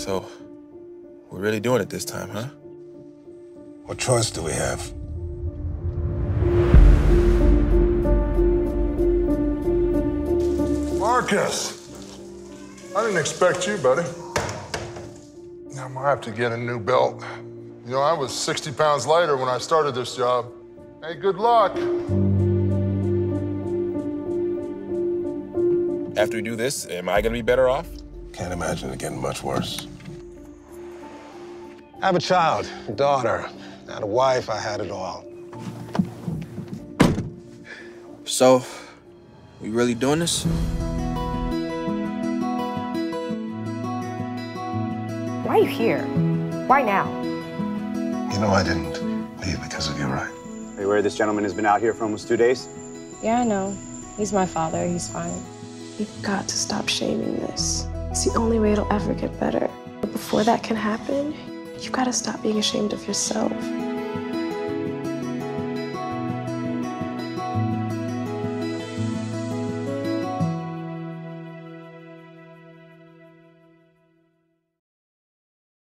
So, we're really doing it this time, huh? What choice do we have? Marcus! I didn't expect you, buddy. I'm gonna have to get a new belt. You know, I was 60 pounds lighter when I started this job. Hey, good luck. After we do this, am I gonna be better off? Can't imagine it getting much worse. I have a child, a daughter, not a wife. I had it all. So, we really doing this? Why are you here? Why now? You know, I didn't leave because of you, right? Are you aware this gentleman has been out here for almost two days? Yeah, I know. He's my father. He's fine. You've got to stop shaming this. It's the only way it'll ever get better. But before that can happen, you've got to stop being ashamed of yourself.